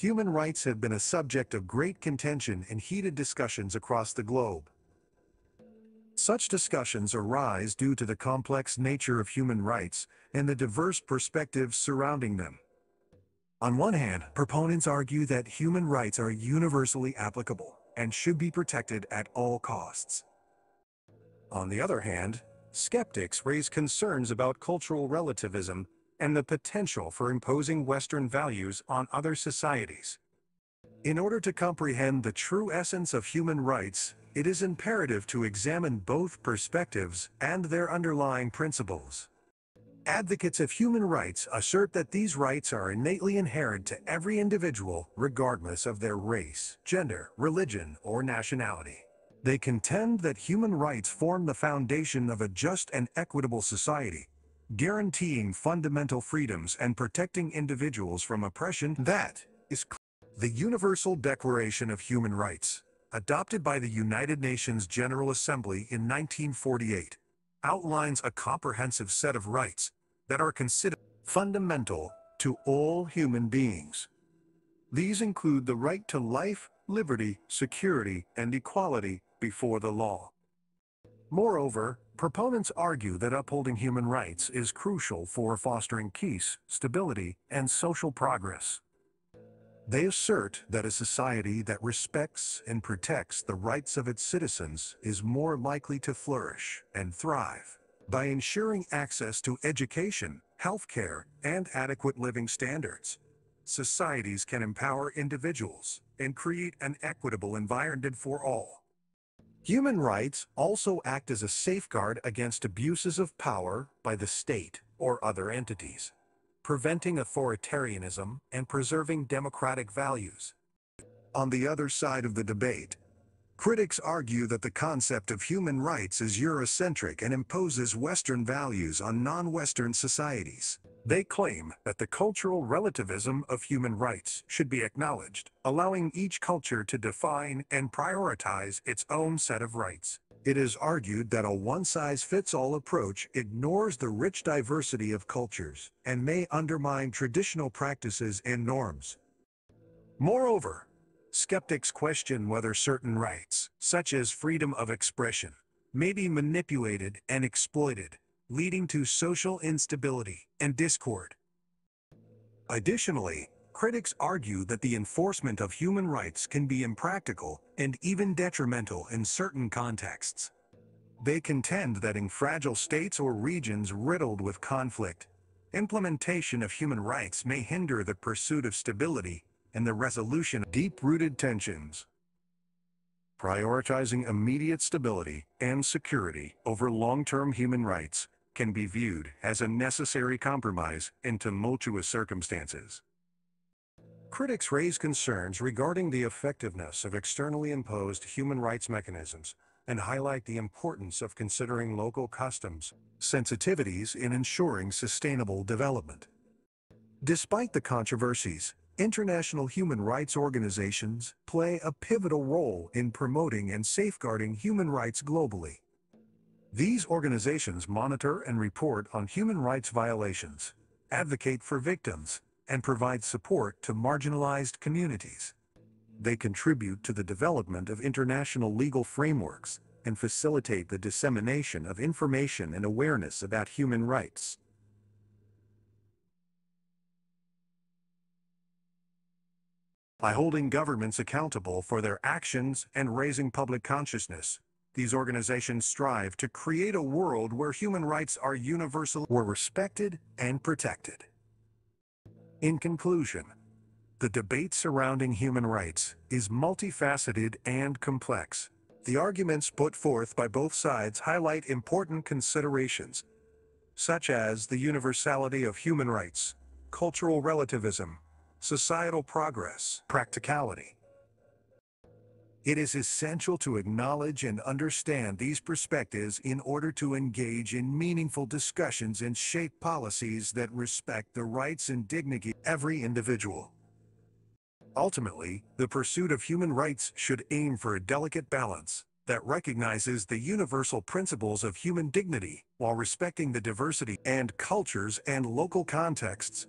human rights have been a subject of great contention and heated discussions across the globe. Such discussions arise due to the complex nature of human rights and the diverse perspectives surrounding them. On one hand, proponents argue that human rights are universally applicable and should be protected at all costs. On the other hand, skeptics raise concerns about cultural relativism and the potential for imposing Western values on other societies. In order to comprehend the true essence of human rights, it is imperative to examine both perspectives and their underlying principles. Advocates of human rights assert that these rights are innately inherent to every individual regardless of their race, gender, religion, or nationality. They contend that human rights form the foundation of a just and equitable society, guaranteeing fundamental freedoms and protecting individuals from oppression that is the Universal Declaration of Human Rights, adopted by the United Nations General Assembly in 1948, outlines a comprehensive set of rights that are considered fundamental to all human beings. These include the right to life, liberty, security, and equality before the law. Moreover, proponents argue that upholding human rights is crucial for fostering peace, stability, and social progress. They assert that a society that respects and protects the rights of its citizens is more likely to flourish and thrive. By ensuring access to education, healthcare, and adequate living standards, societies can empower individuals and create an equitable environment for all. Human rights also act as a safeguard against abuses of power by the state or other entities, preventing authoritarianism and preserving democratic values. On the other side of the debate, critics argue that the concept of human rights is Eurocentric and imposes Western values on non-Western societies. They claim that the cultural relativism of human rights should be acknowledged, allowing each culture to define and prioritize its own set of rights. It is argued that a one-size-fits-all approach ignores the rich diversity of cultures and may undermine traditional practices and norms. Moreover, skeptics question whether certain rights, such as freedom of expression, may be manipulated and exploited leading to social instability and discord. Additionally, critics argue that the enforcement of human rights can be impractical and even detrimental in certain contexts. They contend that in fragile states or regions riddled with conflict, implementation of human rights may hinder the pursuit of stability and the resolution of deep-rooted tensions. Prioritizing immediate stability and security over long-term human rights can be viewed as a necessary compromise in tumultuous circumstances. Critics raise concerns regarding the effectiveness of externally imposed human rights mechanisms and highlight the importance of considering local customs, sensitivities in ensuring sustainable development. Despite the controversies, international human rights organizations play a pivotal role in promoting and safeguarding human rights globally. These organizations monitor and report on human rights violations, advocate for victims, and provide support to marginalized communities. They contribute to the development of international legal frameworks and facilitate the dissemination of information and awareness about human rights. By holding governments accountable for their actions and raising public consciousness, these organizations strive to create a world where human rights are universal, were respected and protected. In conclusion, the debate surrounding human rights is multifaceted and complex. The arguments put forth by both sides highlight important considerations, such as the universality of human rights, cultural relativism, societal progress, practicality, it is essential to acknowledge and understand these perspectives in order to engage in meaningful discussions and shape policies that respect the rights and dignity of every individual. Ultimately, the pursuit of human rights should aim for a delicate balance that recognizes the universal principles of human dignity while respecting the diversity and cultures and local contexts